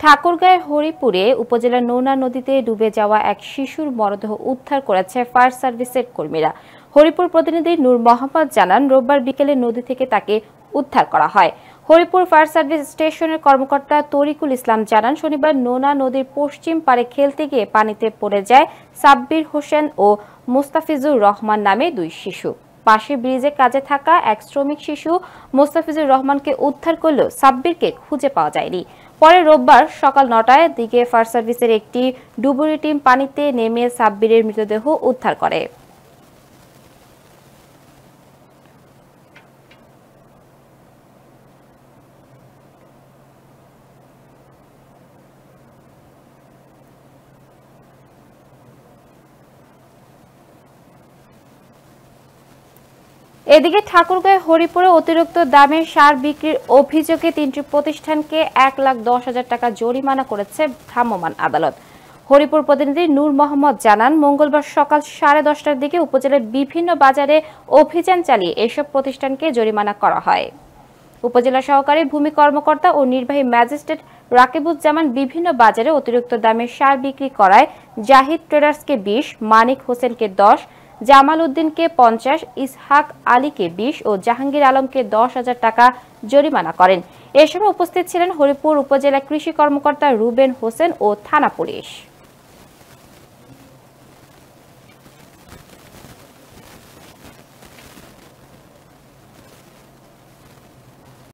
ঠাকুরগাঁয়ের হরিপুরে উপজেলার নৌনা নদীতে ডুবে যাওয়া এক শিশুর মরদেহ উদ্ধার করেছে ফায়ার সার্ভিসের কর্মীরা। হরিপুর প্রতিনিধি নূর মোহাম্মদ জানান, রোববার বিকেলে নদী থেকে তাকে উদ্ধার করা হয়। হরিপুর ফায়ার সার্ভিস স্টেশনের কর্মকর্তা তরিকুল ইসলাম জানান, শনিবার নোনা নদীর পশ্চিম পারে খেলতে গিয়ে পানিতে পড়ে যায় সাব্বির হোসেন ও মুস্তাফিজুর রহমান নামে দুই শিশু। পাশে ব্রিজে কাজে থাকা এক শ্রমিক শিশু মোস্তাফিজুর রহমানকে উদ্ধার করলেও সাব্বিরকে খুঁজে পাওয়া যায়নি। পরে রোববার সকাল নটায় দিকে ফায়ার সার্ভিসের একটি ডুবুরি টিম পানিতে নেমে সাব্বিরের মৃতদেহ উদ্ধার করে। এদিকে ঠাকুরগাঁয় হরিপুরে অতিরিক্ত দামে সার বিক্রির অভিযোগে তিনটি প্রতিষ্ঠানকে এক লাখ দশ হাজার টাকা জরিমানা করেছে ভ্রাম্যমাণ আদালত। হরিপুর প্রতিনিধি নূর মোহাম্মদ জানান, মঙ্গলবার সকাল সাড়ে দশটার দিকে উপজেলার বিভিন্ন বাজারে অভিযান চালিয়ে এসব প্রতিষ্ঠানকে জরিমানা করা হয়। উপজেলা সহকারী ভূমি কর্মকর্তা ও নির্বাহী ম্যাজিস্ট্রেট রাকিবুজ্জামান বিভিন্ন বাজারে অতিরিক্ত দামে সার বিক্রি করায় জাহিদ ট্রেডার্সকে বিশ, মানিক হোসেনকে দশ জামাল উদ্দিনকে পঞ্চাশ, ইসহাক আলীকে বিশ ও জাহাঙ্গীর আলমকে দশ হাজার টাকা জরিমানা করেন। এ সময় উপস্থিত ছিলেন হরিপুর উপজেলা কৃষি কর্মকর্তা রুবেন হোসেন ও থানা পুলিশ।